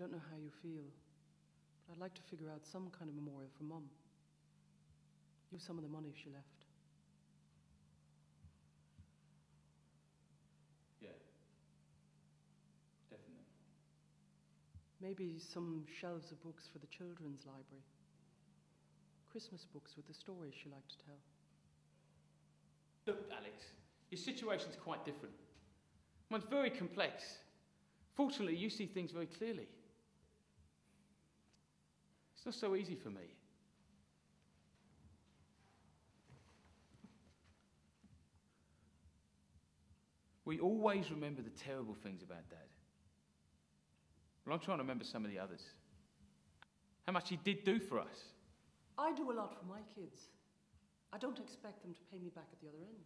don't know how you feel, but I'd like to figure out some kind of memorial for Mum. Use some of the money she left. Yeah. Definitely. Maybe some shelves of books for the children's library. Christmas books with the stories she liked to tell. Look, Alex, your situation's quite different. Mine's very complex. Fortunately, you see things very clearly. It's not so easy for me. We always remember the terrible things about Dad. Well, I'm trying to remember some of the others. How much he did do for us. I do a lot for my kids. I don't expect them to pay me back at the other end.